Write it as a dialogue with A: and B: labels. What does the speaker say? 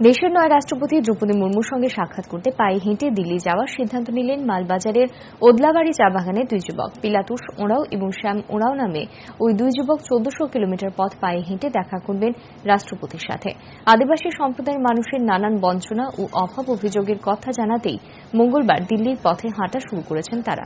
A: দেশের নয় রাষ্ট্রপতি দ্রৌপদী মুর্মুর সঙ্গে সাক্ষাৎ করতে পায়ে হেঁটে দিল্লি যাওয়ার সিদ্ধান্ত নিলেন মালবাজারের ওদলাবাড়ি চা বাগানের দুই যুবক। পিলাতুস ওঁরাও এবং শ্যাম ওঁরাও নামে ওই দুই যুবক চোদ্দশো কিলোমিটার পথ পায়ে হেঁটে দেখা করবেন রাষ্ট্রপতির সাথে। আদিবাসী সম্প্রদায়ের মানুষের নানান বঞ্চনা ও অভাব অভিযোগের কথা জানাতেই মঙ্গলবার দিল্লির পথে হাঁটা শুরু করেছেন তারা।